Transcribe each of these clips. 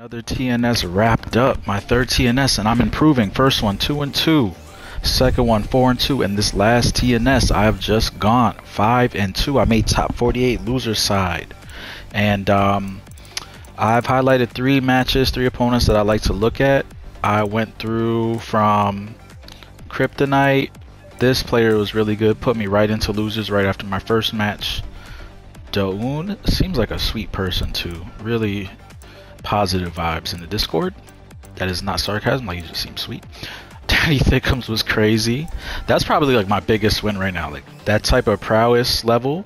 Another TNS wrapped up. My third TNS, and I'm improving. First one, two and two. Second one, four and two. And this last TNS, I've just gone five and two. I made top 48 loser side. And um, I've highlighted three matches, three opponents that I like to look at. I went through from Kryptonite. This player was really good. Put me right into losers right after my first match. Daun seems like a sweet person too. Really positive vibes in the Discord. That is not sarcasm, like he just seems sweet. Daddy Thickums was crazy. That's probably like my biggest win right now. Like that type of prowess level.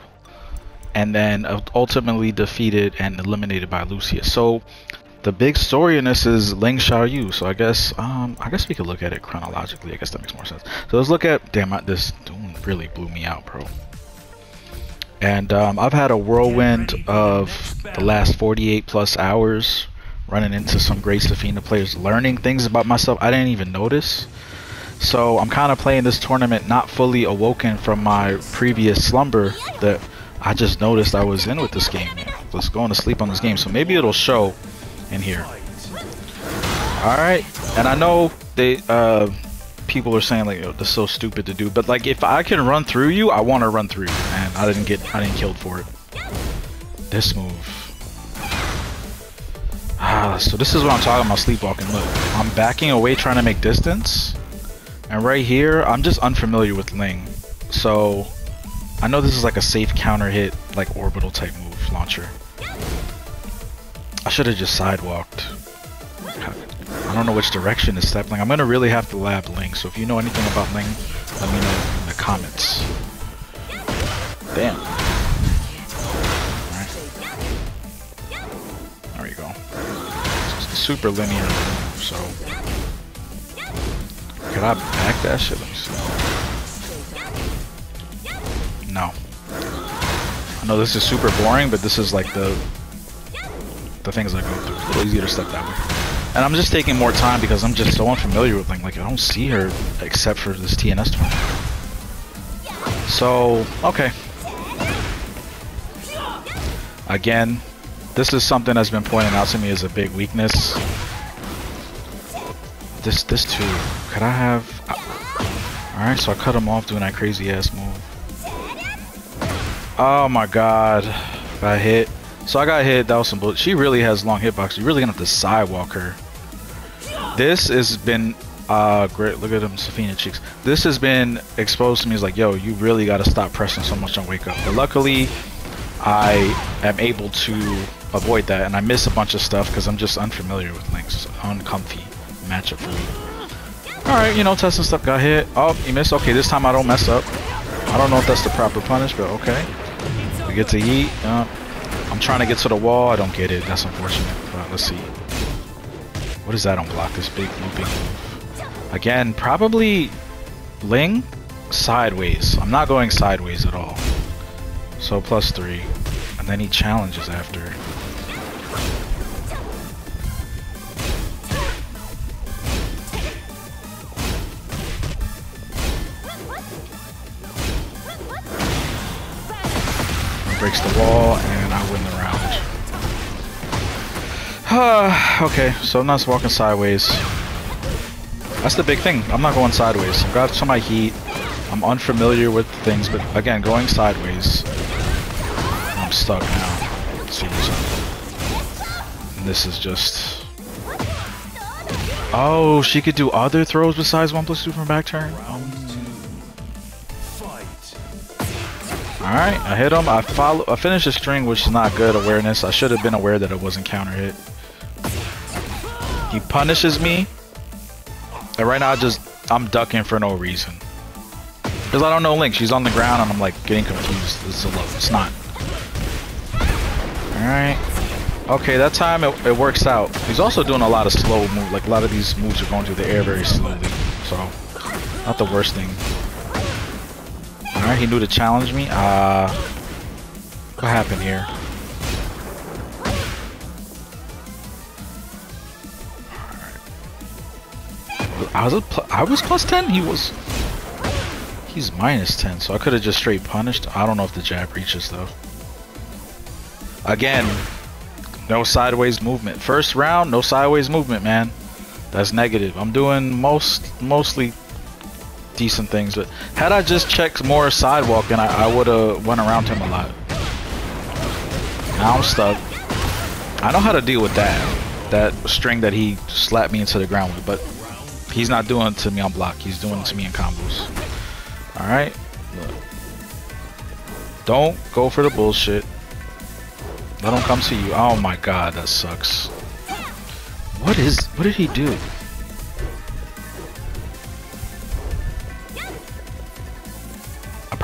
And then ultimately defeated and eliminated by Lucia. So the big story in this is Ling Xiaoyu. So I guess um I guess we could look at it chronologically. I guess that makes more sense. So let's look at damn this Doom really blew me out, bro. And um, I've had a whirlwind of the last 48 plus hours running into some great Zafina players, learning things about myself I didn't even notice. So I'm kind of playing this tournament not fully awoken from my previous slumber that I just noticed I was in with this game. Was going to sleep on this game. So maybe it'll show in here. Alright, and I know they uh, people are saying like, oh, this is so stupid to do. But like, if I can run through you, I want to run through you, and I didn't get, I didn't killed for it. This move. Ah, so this is what I'm talking about sleepwalking. Look, I'm backing away trying to make distance. And right here, I'm just unfamiliar with Ling. So, I know this is like a safe counter hit, like orbital type move launcher. I should have just sidewalked. I don't know which direction is step I'm gonna really have to lab Ling, so if you know anything about Ling, let me know in the comments. Damn. There we go. Super linear so... Can I back that shit? Let me see. No. I know this is super boring, but this is like the the things I go through. It's a little easier to step that way. And I'm just taking more time because I'm just so unfamiliar with Ling. Like, I don't see her except for this TNS tournament. So, okay. Again, this is something that's been pointed out to me as a big weakness. This, this too. Could I have... Uh, Alright, so I cut him off doing that crazy ass move. Oh my god. Got hit. So I got hit, that was some bullshit. She really has long hitbox. You're really gonna have to sidewalk her. This has been uh great look at them Zafina cheeks. This has been exposed to me as like, yo, you really gotta stop pressing so much on wake up. But luckily I am able to avoid that and I miss a bunch of stuff because I'm just unfamiliar with Lings. Uncomfy matchup for me. Alright, you know, testing stuff got hit. Oh, you missed. Okay, this time I don't mess up. I don't know if that's the proper punish, but okay. We get to eat. Uh, I'm trying to get to the wall. I don't get it. That's unfortunate. But let's see. What is that on block? This big looping move. Again, probably Ling sideways. I'm not going sideways at all. So plus three. And then he challenges after. Breaks the wall and I win the round. okay, so I'm not walking sideways. That's the big thing. I'm not going sideways. I've got some of my heat. I'm unfamiliar with things, but again, going sideways. I'm stuck now. And this is just... Oh, she could do other throws besides 1 plus 2 from back turn? Um, Alright, I hit him. I follow I finished the string, which is not good awareness. I should have been aware that it wasn't counter hit. He punishes me. And right now, I just, I'm ducking for no reason. Because I don't know Ling. She's on the ground and I'm like getting confused. It's a low. It's not. Alright. Okay, that time it, it, works out. He's also doing a lot of slow moves. Like a lot of these moves are going through the air very slowly. So, not the worst thing. Alright, he knew to challenge me. Uh, what happened here? I was I was plus 10. He was. He's minus 10, so I could have just straight punished. I don't know if the jab reaches though. Again, No sideways movement. First round, no sideways movement, man. That's negative. I'm doing most mostly decent things, but had I just checked more sidewalk and I, I would have went around him a lot. Now I'm stuck. I know how to deal with that. That string that he slapped me into the ground with, but he's not doing it to me on block. He's doing it to me in combos. Alright. Don't go for the bullshit. Let him come to you. Oh my god, that sucks. What is... What did he do?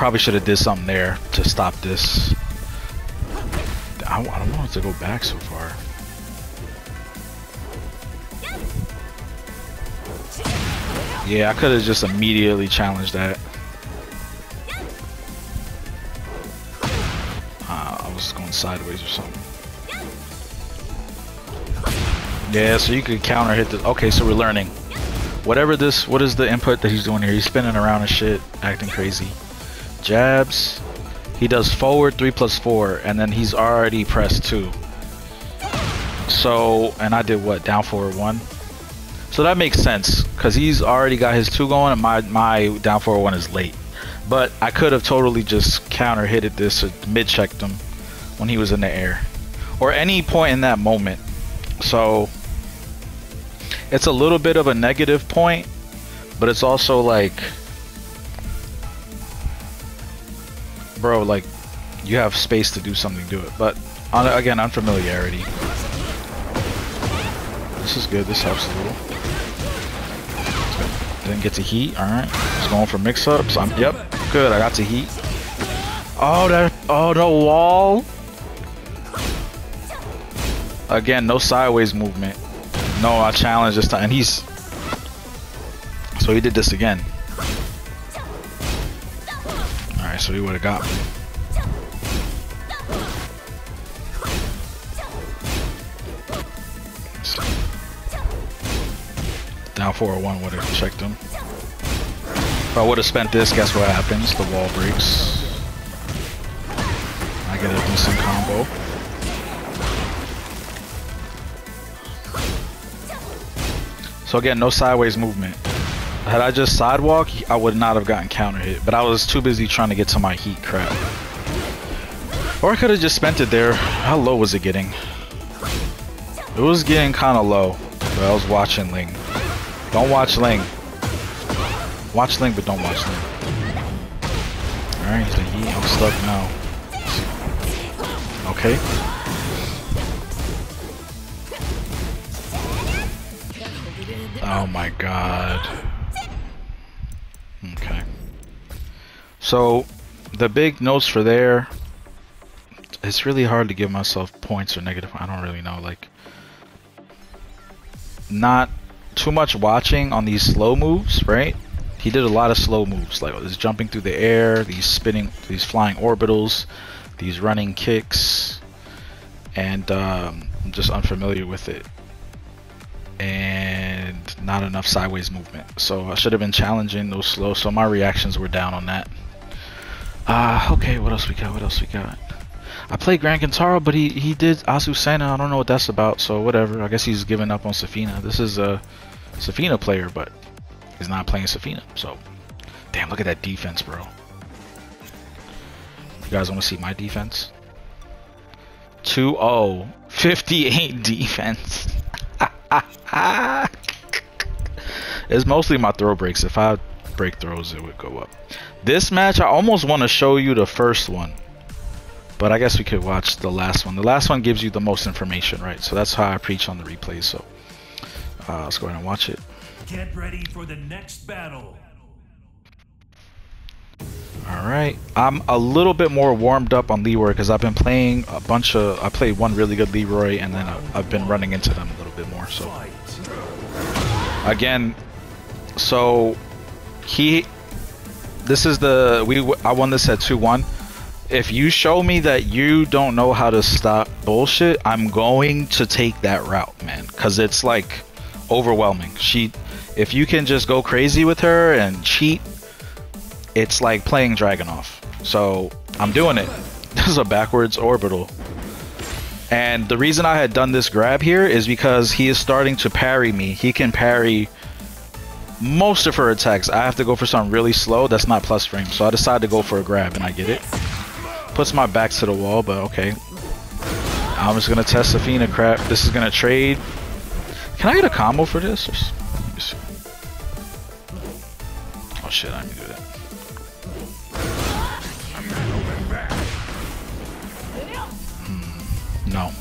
Probably should have did something there to stop this. I, I don't want it to go back so far. Yeah, I could have just immediately challenged that. Uh, I was going sideways or something. Yeah, so you could counter hit the. Okay, so we're learning. Whatever this, what is the input that he's doing here? He's spinning around and shit, acting crazy. Jabs. He does forward 3 plus 4, and then he's already pressed 2. So, and I did what? Down forward 1? So that makes sense, because he's already got his 2 going, and my, my down forward 1 is late. But I could have totally just counter hitted this or mid-checked him when he was in the air. Or any point in that moment. So, it's a little bit of a negative point, but it's also like, bro, like you have space to do something do it. But on, again, unfamiliarity. This is good. This helps a little. Didn't get to heat. All right. Just going for mix-ups. I'm yep. Good. I got to heat. Oh, that. Oh, the wall. Again, no sideways movement. No, I challenged this time, and he's... So he did this again. So he would have got me. Down 401 would have checked him. If I would have spent this, guess what happens? The wall breaks. I get a decent combo. So again, no sideways movement. Had I just sidewalk, I would not have gotten counter hit, but I was too busy trying to get to my heat crap. Or I could have just spent it there. How low was it getting? It was getting kind of low, but I was watching Ling. Don't watch Ling. Watch Ling, but don't watch Ling. Alright, he's heat. I'm stuck now. Okay. Oh my god. Okay. So, the big notes for there, it's really hard to give myself points or negative. I don't really know. Like, not too much watching on these slow moves, right? He did a lot of slow moves, like this jumping through the air, these spinning, these flying orbitals, these running kicks, and um, I'm just unfamiliar with it and not enough sideways movement. So I should have been challenging those slow. So my reactions were down on that. Uh, okay, what else we got? What else we got? I played Gran Kentaro, but he, he did Azucena. I don't know what that's about, so whatever. I guess he's giving up on Zafina. This is a Zafina player, but he's not playing Zafina. So, damn, look at that defense, bro. You guys want to see my defense? 2-0. 58 defense. it's mostly my throw breaks. If I break throws, it would go up. This match, I almost want to show you the first one. But I guess we could watch the last one. The last one gives you the most information, right? So that's how I preach on the replays. So uh, let's go ahead and watch it. Get ready for the next battle. All right, I'm a little bit more warmed up on Leroy because I've been playing a bunch of. I played one really good Leroy, and then I've been running into them a little bit more. So again, so he. This is the we. I won this at two one. If you show me that you don't know how to stop bullshit, I'm going to take that route, man, because it's like overwhelming. She, if you can just go crazy with her and cheat it's like playing Dragunov. So I'm doing it. This is a backwards orbital. And the reason I had done this grab here is because he is starting to parry me. He can parry most of her attacks. I have to go for something really slow that's not plus frame. So I decided to go for a grab and I get it. Puts my back to the wall, but okay. I'm just gonna test Zafina crap. This is gonna trade. Can I get a combo for this? Oh shit, I gonna do that. Hmm, no.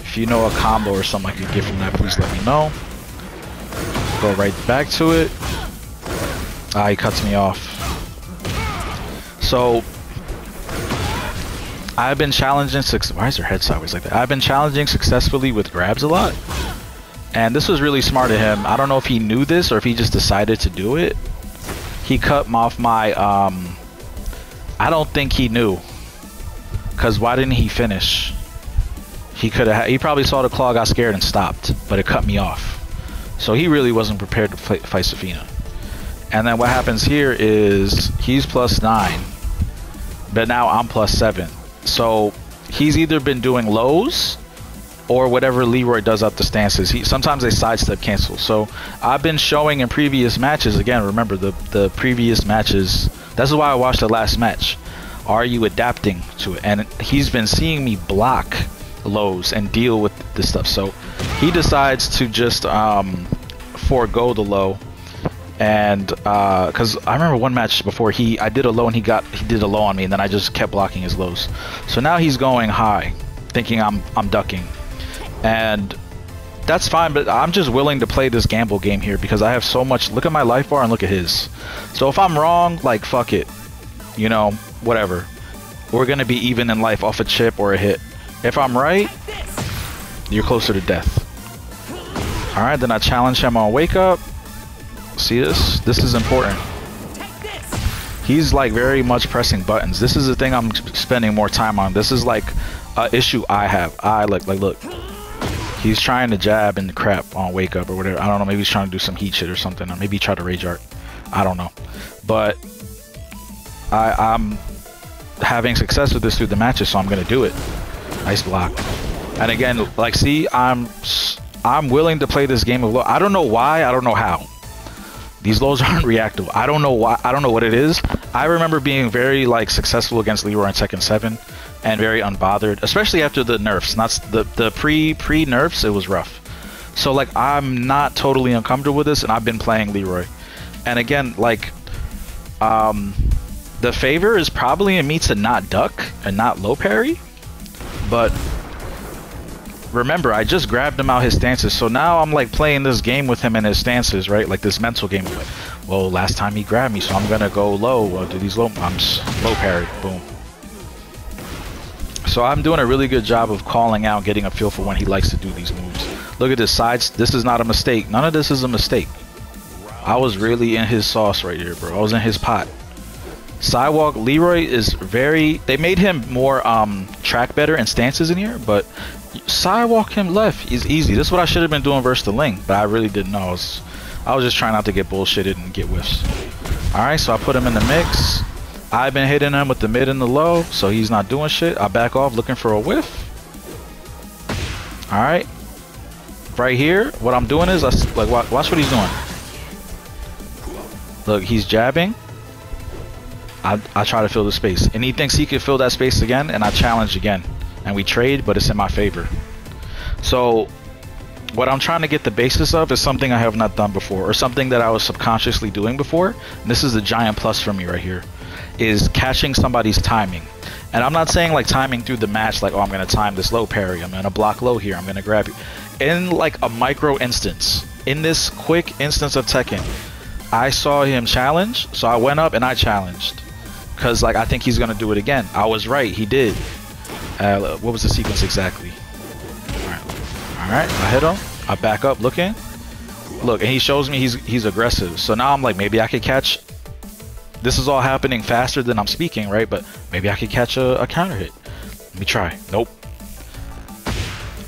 If you know a combo or something I could get from that, please let me know. Go right back to it. Ah, he cuts me off. So, I've been challenging six. Why is her head sideways like that? I've been challenging successfully with grabs a lot. And this was really smart of him. I don't know if he knew this or if he just decided to do it. He cut off my, um... I don't think he knew. Because why didn't he finish? He could have... He probably saw the claw, got scared, and stopped. But it cut me off. So he really wasn't prepared to fight, fight Zafina. And then what happens here is he's plus 9. But now I'm plus 7. So he's either been doing lows or whatever Leroy does up the stances. He sometimes they sidestep cancel. So I've been showing in previous matches. Again, remember the the previous matches. That's why I watched the last match. Are you adapting to it? And he's been seeing me block lows and deal with this stuff. So he decides to just um, forego the low and because uh, I remember one match before he I did a low and he got he did a low on me and then I just kept blocking his lows. So now he's going high, thinking I'm I'm ducking, and that's fine. But I'm just willing to play this gamble game here because I have so much. Look at my life bar and look at his. So if I'm wrong, like fuck it, you know, whatever. We're gonna be even in life off a chip or a hit. If I'm right, you're closer to death. All right, then I challenge him on wake up. See this? This is important. He's like very much pressing buttons. This is the thing I'm spending more time on. This is like a issue I have. I like like look. He's trying to jab and crap on wake up or whatever. I don't know. Maybe he's trying to do some heat shit or something. Or maybe try to rage art. I don't know. But I, I'm having success with this through the matches, so I'm gonna do it. Nice block. And again, like see, I'm I'm willing to play this game of low. I don't know why. I don't know how. These lows aren't reactive. I don't know why. I don't know what it is. I remember being very like successful against Leroy in Tekken 7 and very unbothered, especially after the nerfs. Not the the pre pre nerfs. It was rough. So like I'm not totally uncomfortable with this, and I've been playing Leroy. And again, like um, the favor is probably in me to not duck and not low parry, but remember, I just grabbed him out his stances, so now I'm like playing this game with him and his stances, right? Like this mental game. Like, well, last time he grabbed me, so I'm gonna go low. Uh, do these low? I'm low parry. Boom. So I'm doing a really good job of calling out, getting a feel for when he likes to do these moves. Look at this sides. This is not a mistake. None of this is a mistake. I was really in his sauce right here, bro. I was in his pot. Sidewalk Leroy is very. They made him more um, track better and stances in here, but sidewalk him left is easy. This is what I should have been doing versus the Ling, but I really didn't know. I was, I was just trying not to get bullshitted and get whiffs. Alright, so I put him in the mix. I've been hitting him with the mid and the low, so he's not doing shit. I back off looking for a whiff. Alright. Right here, what I'm doing is, I, like, watch what he's doing. Look, he's jabbing. I, I try to fill the space. And he thinks he can fill that space again, and I challenge again and we trade, but it's in my favor. So what I'm trying to get the basis of is something I have not done before, or something that I was subconsciously doing before. And this is a giant plus for me right here, is catching somebody's timing. And I'm not saying like timing through the match, like, oh, I'm going to time this low parry. I'm going to block low here. I'm going to grab you. In like a micro instance, in this quick instance of Tekken, I saw him challenge, so I went up and I challenged. Because like I think he's to do it again. I was right. He did. Uh, what was the sequence exactly? All right. I hit him. I back up looking. Look, and he shows me he's he's aggressive. So now I'm like, maybe I could catch... This is all happening faster than I'm speaking, right? But maybe I could catch a, a counter hit. Let me try. Nope.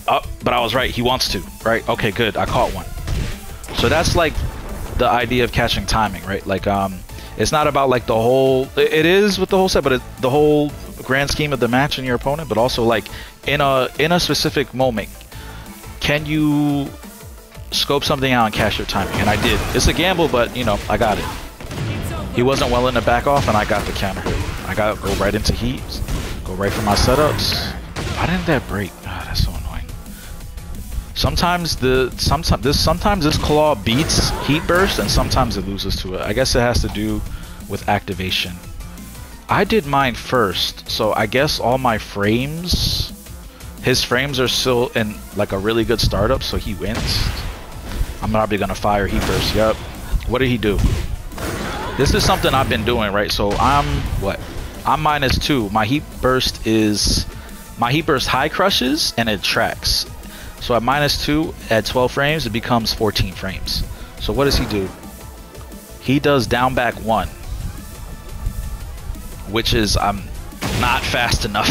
Up, oh, but I was right. He wants to, right? Okay, good. I caught one. So that's like the idea of catching timing, right? Like, um, it's not about like the whole. It is with the whole set, but it, the whole grand scheme of the match and your opponent, but also like in a in a specific moment, can you scope something out and cash your timing? And I did. It's a gamble, but you know I got it. He wasn't well in the back off, and I got the counter. I got go right into heaps, go right for my setups. Why didn't that break? Sometimes the sometimes this sometimes this claw beats heat burst, and sometimes it loses to it. I guess it has to do with activation. I did mine first, so I guess all my frames, his frames are still in like a really good startup, so he wins. I'm probably gonna fire heat burst. Yep. What did he do? This is something I've been doing, right? So I'm what? I'm minus two. My heat burst is my heat burst high crushes and it tracks. So at minus two at 12 frames, it becomes 14 frames. So what does he do? He does down back one, which is I'm not fast enough.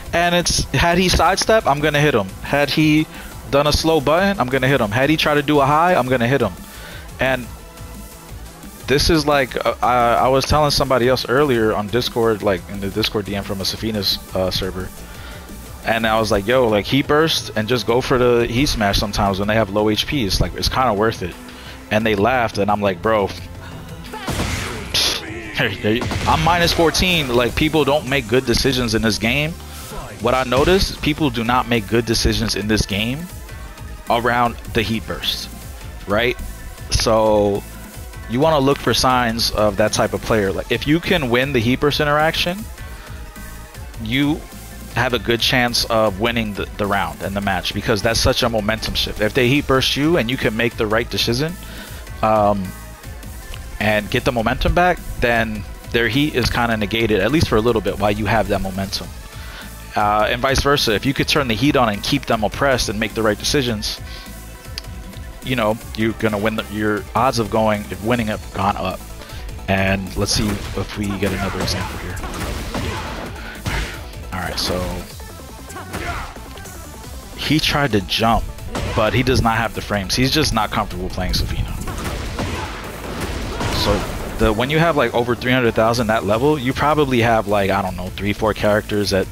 and it's had he sidestep, I'm gonna hit him. Had he done a slow button, I'm gonna hit him. Had he tried to do a high, I'm gonna hit him. And this is like uh, I, I, was telling somebody else earlier on Discord, like in the Discord DM from a Zafina's uh, server, and I was like, "Yo, like heat burst and just go for the heat smash sometimes when they have low HP. It's like it's kind of worth it." And they laughed, and I'm like, "Bro." I'm minus 14. Like people don't make good decisions in this game. What I noticed people do not make good decisions in this game around the heat burst, right? So you want to look for signs of that type of player. Like if you can win the heat burst interaction, you have a good chance of winning the, the round and the match because that's such a momentum shift. If they heat burst you and you can make the right decision um, and get the momentum back, then their heat is kind of negated, at least for a little bit, while you have that momentum. Uh, and vice versa. If you could turn the heat on and keep them oppressed and make the right decisions, you know you're gonna win. The, your odds of going, of winning, have gone up. And let's see if we get another example here. So he tried to jump, but he does not have the frames. He's just not comfortable playing Zafina. So the when you have like over 300,000 that level, you probably have like I don't know three, four characters at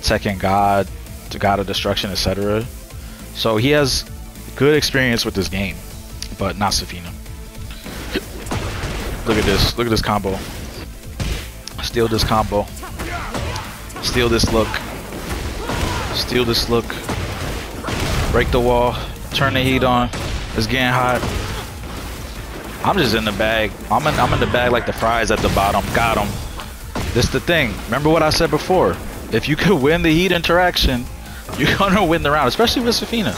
Tekken God, God of Destruction, etc. So he has good experience with this game, but not Zafina. Look at this. Look at this combo. Steal this combo. Steal this look. Steal this look. Break the wall. Turn the heat on. It's getting hot. I'm just in the bag. I'm in, I'm in the bag like the fries at the bottom. Got him. This the thing. Remember what I said before. If you could win the heat interaction, you're gonna win the round, especially with Zafina.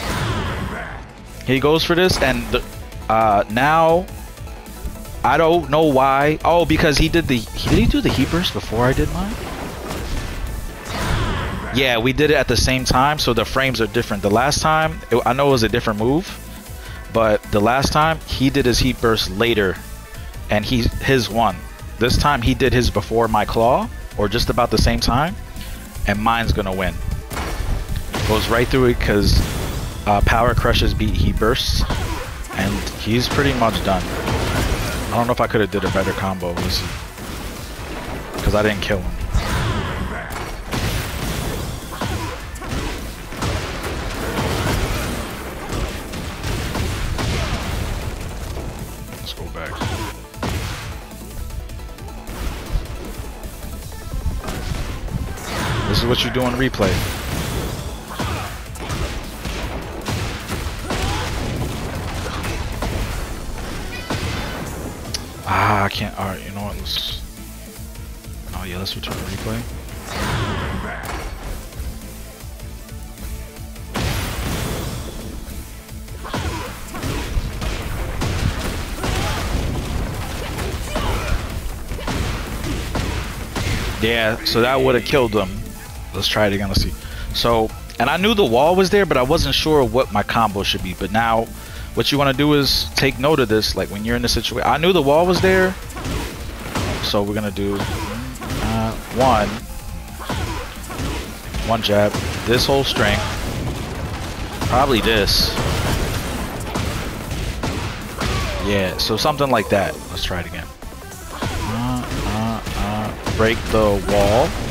He goes for this, and the, uh, now I don't know why. Oh, because he did the did he do the heat burst before I did mine? Yeah, we did it at the same time, so the frames are different. The last time, it, I know it was a different move, but the last time he did his heat burst later, and he his one. This time he did his before my claw, or just about the same time, and mine's gonna win. Goes right through it because uh, power crushes beat heat bursts, and he's pretty much done. I don't know if I could have did a better combo. Because I didn't kill him. Is what you do on replay. Ah, I can't. Alright, you know what? Let's. Oh, yeah, let's return the replay. Yeah, so that would have killed them. Let's try it again. Let's see. So, and I knew the wall was there, but I wasn't sure what my combo should be. But now what you want to do is take note of this like when you're in the situation I knew the wall was there. So we're gonna do uh, one. One jab. This whole string probably this. Yeah so something like that. Let's try it again. Uh, uh, uh, break the wall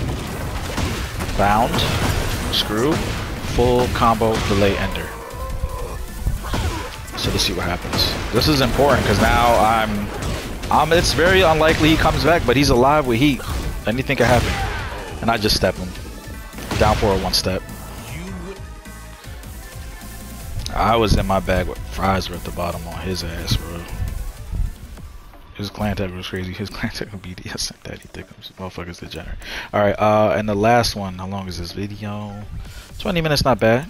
Bound. Screw. Full combo delay ender. So let's see what happens. This is important because now I'm, I'm. It's very unlikely he comes back, but he's alive with heat. Anything can happen, and I just step him down for a one step. I was in my bag with fries were at the bottom on his ass, bro. His clan tag was crazy. His clan tag would BDS and Daddy Thickums. Motherfuckers degenerate. Alright, uh, and the last one, how long is this video? 20 minutes, not bad.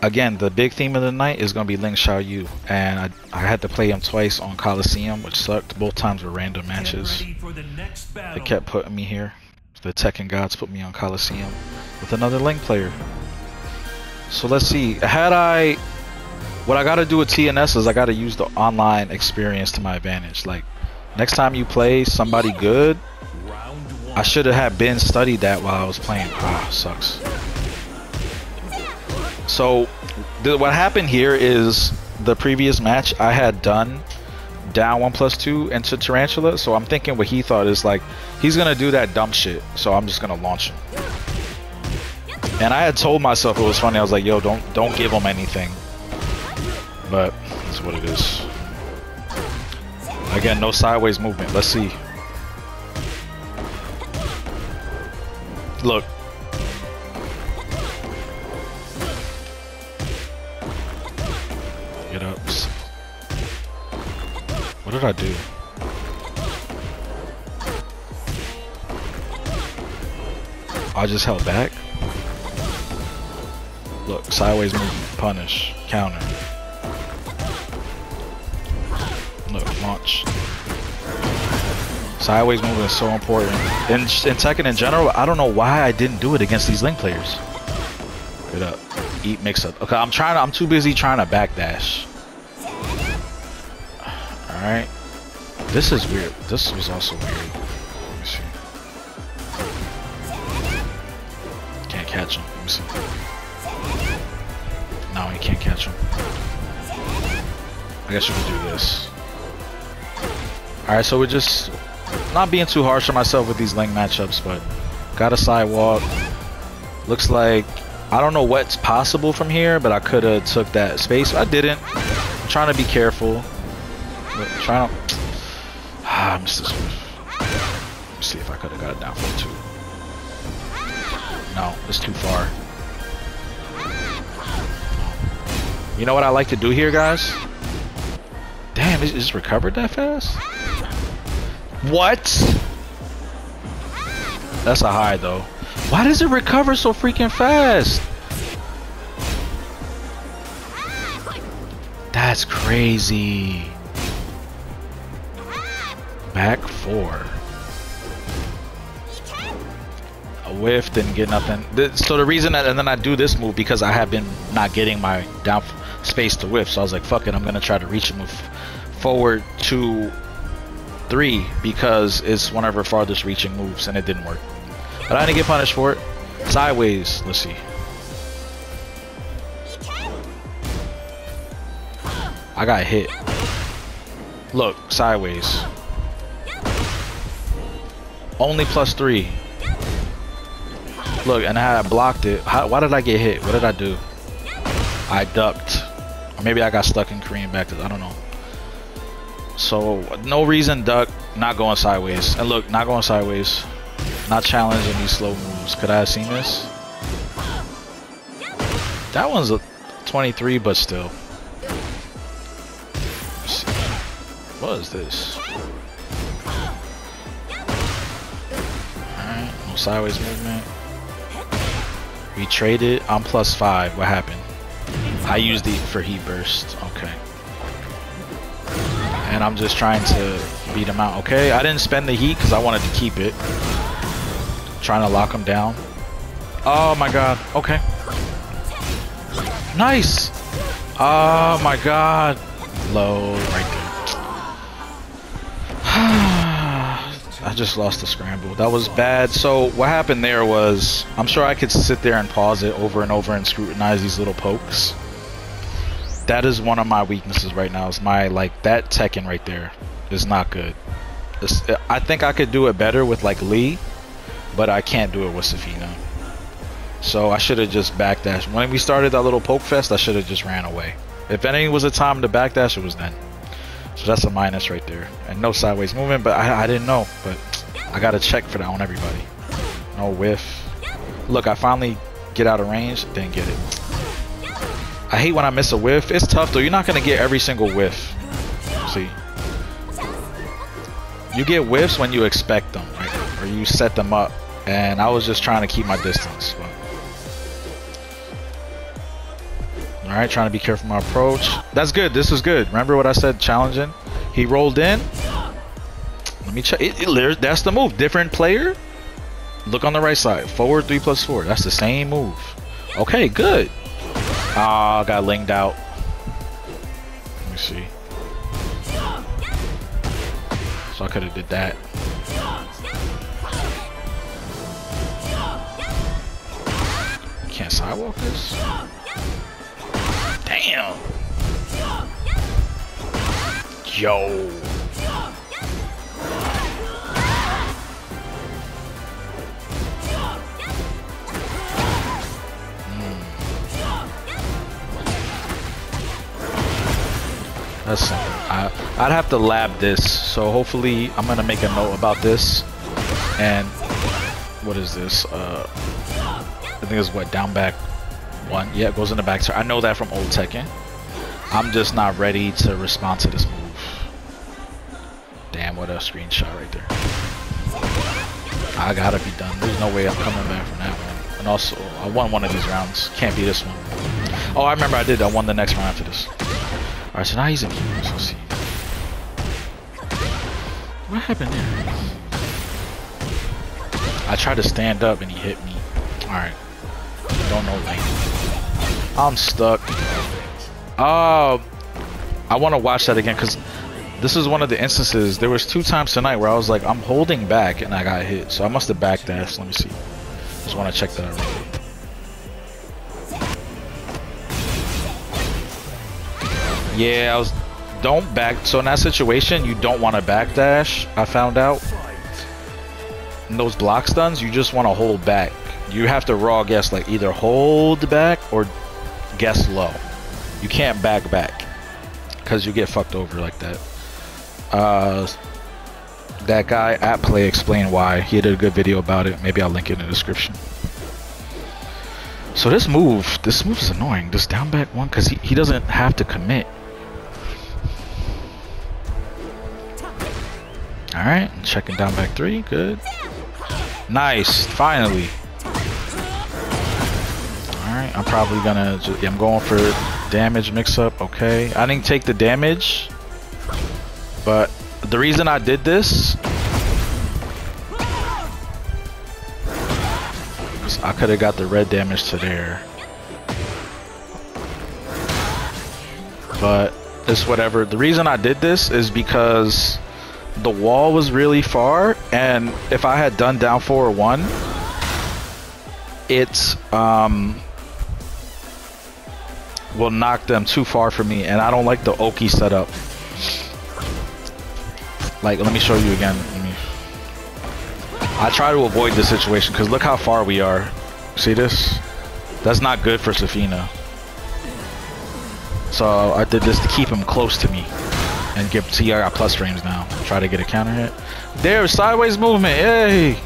Again, the big theme of the night is going to be Ling Xiaoyu. And I, I had to play him twice on Coliseum, which sucked. Both times were random matches. The they kept putting me here. The Tekken gods put me on Coliseum with another Ling player. So let's see. Had I, what I got to do with TNS is I got to use the online experience to my advantage. Like next time you play somebody good, I should have had been studied that while I was playing. Ah, sucks. So what happened here is the previous match I had done down one plus two into Tarantula. So I'm thinking what he thought is like he's gonna do that dumb shit. So I'm just gonna launch him. And I had told myself it was funny. I was like, "Yo, don't don't give him anything." But that's what it is. Again, no sideways movement. Let's see. Look. Get up. What did I do? I just held back? Look, sideways movement, punish, counter. Sideways movement is so important. In, in Tekken in general, I don't know why I didn't do it against these Ling players. Get up. Eat mix up. Okay, I'm trying to, I'm too busy trying to backdash. Alright. This is weird. This was also weird. Let me see. Can't catch him. Let me see. No, he can't catch him. I guess you can do this. Alright, so we're just not being too harsh on myself with these Ling matchups, but got a sidewalk. Looks like I don't know what's possible from here, but I could have took that space. I didn't. I'm trying to be careful. But trying to ah, I missed this see if I could have got it down for two. No, it's too far. You know what I like to do here, guys? Damn, is, is recovered that fast? What? That's a high, though. Why does it recover so freaking fast? That's crazy. Back four. A whiff, didn't get nothing. So the reason that, and then I do this move because I have been not getting my down space to whiff. So I was like, fuck it, I'm gonna try to reach him with forward to three because it's one of her farthest reaching moves and it didn't work. But I didn't get punished for it. Sideways, let's see. I got hit. Look, sideways. Only plus three. Look, and I blocked it. How, why did I get hit? What did I do? I ducked. Or maybe I got stuck in Korean back. I don't know. So no reason duck, not going sideways. And look, not going sideways. Not challenging these slow moves. Could I have seen this? That one's a 23, but still. What is this? Alright, no sideways movement. We traded. I'm plus five. What happened? I used the for heat burst. And I'm just trying to beat him out. Okay, I didn't spend the heat because I wanted to keep it. Trying to lock him down. Oh my god. Okay. Nice. Oh my god. Low right there. I just lost the scramble. That was bad. So what happened there was, I'm sure I could sit there and pause it over and over and scrutinize these little pokes. That is one of my weaknesses right now. Is my like that Tekken right there is not good. It's, I think I could do it better with like Lee, but I can't do it with Zafina. So I should have just backdashed. When we started that little poke fest, I should have just ran away. If any was a time to backdash, it was then. So that's a minus right there. And no sideways movement, but I, I didn't know. But I got to check for that on everybody. No whiff. Look, I finally get out of range. Didn't get it. I hate when I miss a whiff. It's tough though. You're not going to get every single whiff. See? You get whiffs when you expect them, right? Or you set them up. And I was just trying to keep my distance. But... Alright, trying to be careful my approach. That's good. This is good. Remember what I said? Challenging. He rolled in. Let me check. It, it, that's the move. Different player. Look on the right side. Forward 3 plus 4. That's the same move. Okay, good. Ah, got linged out. Let me see. So I could have did that. Can't sidewalk this? Damn. Yo. Something. I, I'd have to lab this, so hopefully I'm gonna make a note about this. And what is this? Uh, I think it's what down back one. Yeah, it goes in the back. I know that from old Tekken. I'm just not ready to respond to this move. Damn, what a screenshot right there. I gotta be done. There's no way I'm coming back from that one. And also, I won one of these rounds. Can't be this one. Oh, I remember I did. I won the next round after this. Alright, so now he's in Let's see. What happened there? I tried to stand up and he hit me. Alright. Don't know lane. I'm stuck. Oh, I want to watch that again because this is one of the instances. There was two times tonight where I was like, I'm holding back and I got hit. So I must have backdashed. Let me see. Just want to check that out. Yeah, I was. Don't back. So in that situation, you don't want to backdash. I found out. Those block stuns, you just want to hold back. You have to raw guess like either hold back or guess low. You can't back back because you get fucked over like that. Uh, that guy Applay explained why. He did a good video about it. Maybe I'll link it in the description. So this move, this move is annoying. This down back one, because he, he doesn't have to commit. Alright, checking down back three. Good. Nice. Finally. Alright, I'm probably gonna... Just, yeah, I'm going for damage mix-up. Okay. I didn't take the damage. But the reason I did this... I could have got the red damage to there. But it's whatever. The reason I did this is because the wall was really far, and if I had done down 4 or one, it's um, will knock them too far for me, and I don't like the Oki setup. Like, let me show you again. Me... I try to avoid this situation, because look how far we are. See this? That's not good for Zafina. So I did this to keep him close to me and I got plus frames now. Try to get a counter hit. There, sideways movement. Yay!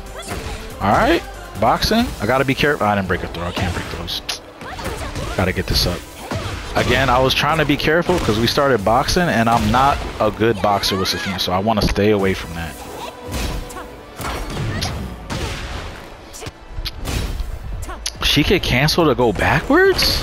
Alright. Boxing. I gotta be careful. I didn't break a throw. I can't break those. Gotta get this up. Again, I was trying to be careful because we started boxing and I'm not a good boxer with Zafina, so I want to stay away from that. She could cancel to go backwards?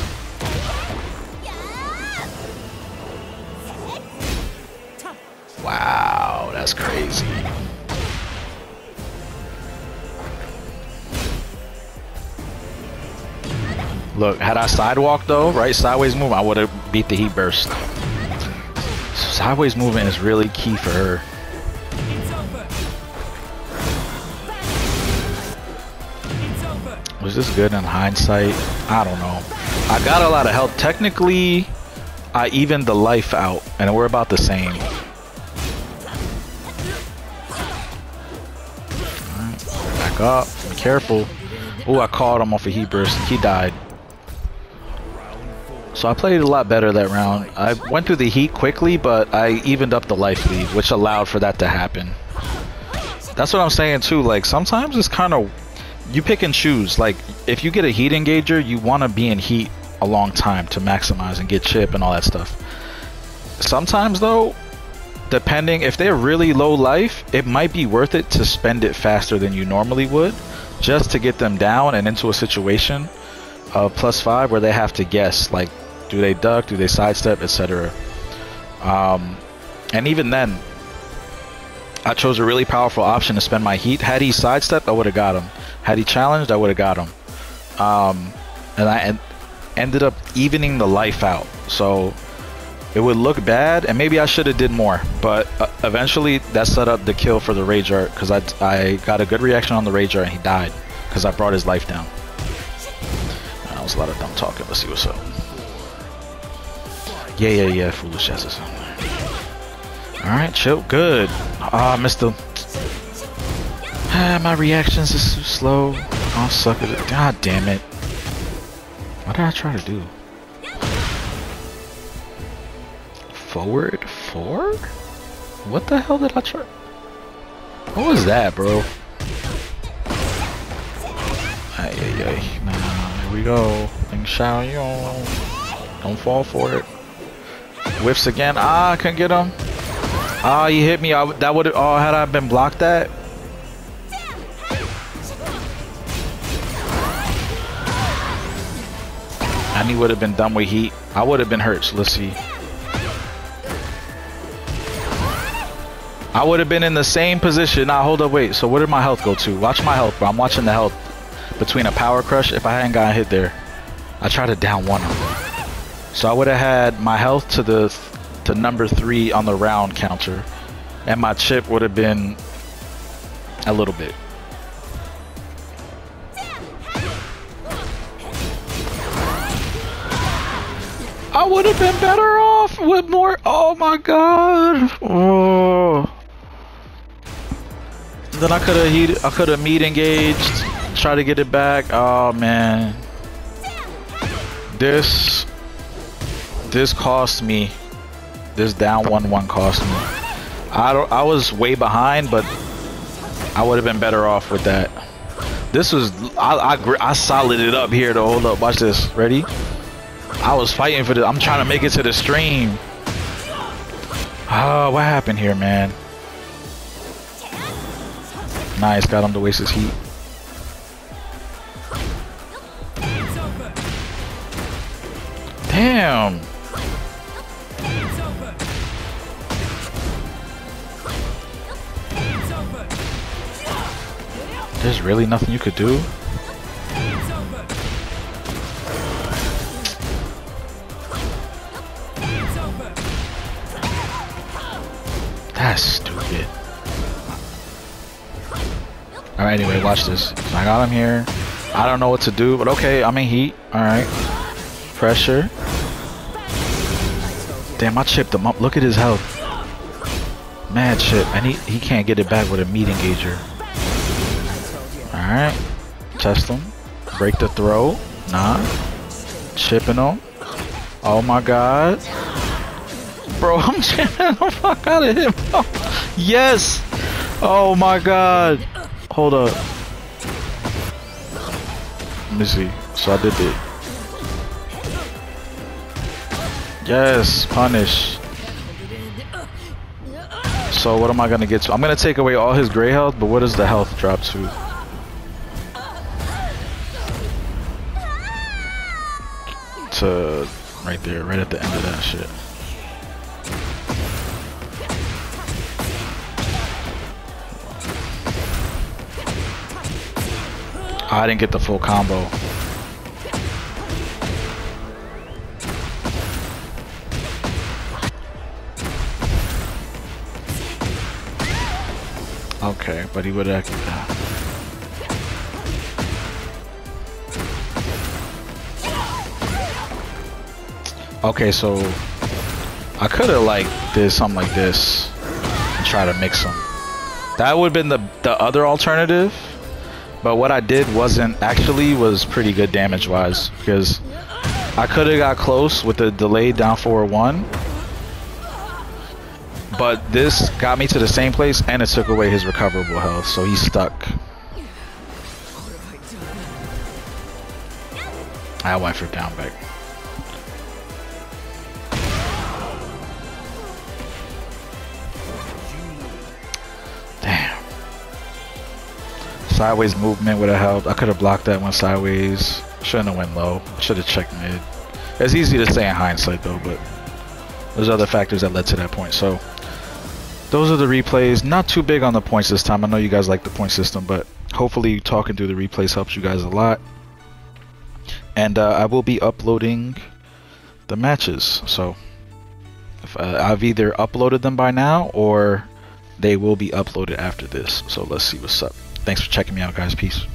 Look, had I sidewalk though, right, sideways move, I would have beat the heat burst. sideways movement is really key for her. Was this good in hindsight? I don't know. I got a lot of health. Technically, I evened the life out, and we're about the same. Back up. Be careful. Oh, I caught him off a heat burst. He died. So I played a lot better that round. I went through the heat quickly, but I evened up the life lead, which allowed for that to happen. That's what I'm saying too. Like sometimes it's kind of you pick and choose. Like if you get a heat engager, you want to be in heat a long time to maximize and get chip and all that stuff. Sometimes though, depending if they're really low life, it might be worth it to spend it faster than you normally would, just to get them down and into a situation of plus five where they have to guess like do they duck, do they sidestep, etc. Um, and even then, I chose a really powerful option to spend my heat. Had he sidestepped, I would have got him. Had he challenged, I would have got him. Um, and I en ended up evening the life out. So it would look bad, and maybe I should have did more. But uh, eventually, that set up the kill for the Rage Art because I, I got a good reaction on the Rage Art, and he died because I brought his life down. That was a lot of dumb talking. Let's see what's up. Yeah, yeah, yeah, foolish asses. Alright, chill. Good. Ah, oh, missed the... Ah, my reactions is too slow. I'll suck at it. God damn it. What did I try to do? Forward four? What the hell did I try? What was that, bro? Ay, ay, ay. Nah, here we go. Ling Xiaoyu. Don't fall for it. Whiffs again. Ah, I couldn't get him. Ah, he hit me. I, that would. Oh, had I been blocked that. And he would have been done with heat. I would have been hurt. So let's see. I would have been in the same position. Now hold up, wait. So where did my health go to? Watch my health, bro. I'm watching the health between a power crush. If I hadn't gotten hit there, I tried to down one of them. So I would have had my health to the to number three on the round counter, and my chip would have been a little bit. I would have been better off with more. Oh my god. Oh. Then I could have heat. I could have heat engaged. Try to get it back. Oh man. This this cost me. This down one one cost me. I don't. I was way behind, but I would have been better off with that. This was I I I solid it up here to hold up. Watch this. Ready? I was fighting for this. I'm trying to make it to the stream. Oh, what happened here, man? Nice, got him to waste his heat. Damn. There's really nothing you could do? That's stupid. Alright, anyway, watch this. I got him here. I don't know what to do, but okay, I'm in heat. Alright. Pressure. Damn, I chipped him up. Look at his health. Mad chip. And he, he can't get it back with a heat engager. Alright. Test him. Break the throw. Nah. Chipping him. Oh my god. Bro, I'm chipping the fuck out of him. yes! Oh my god. Hold up. Let me see. So I did it. Yes, punish. So what am I gonna get to? I'm gonna take away all his gray health, but what does the health drop to? Right there, right at the end of that shit. Ah, I didn't get the full combo. Okay, but he would have. Okay, so I could have like did something like this and try to mix them. That would have been the the other alternative, But what I did wasn't actually was pretty good damage wise because I could have got close with the delayed down forward oh one. But this got me to the same place and it took away his recoverable health, so he's stuck. I went for down back. Sideways movement would have helped. I could have blocked that one sideways. Shouldn't have went low. Should have checked mid. It's easy to say in hindsight though, but there's other factors that led to that point. So those are the replays. Not too big on the points this time. I know you guys like the point system, but hopefully talking through the replays helps you guys a lot. And uh, I will be uploading the matches. So if, uh, I've either uploaded them by now or they will be uploaded after this. So let's see what's up. Thanks for checking me out, guys. Peace.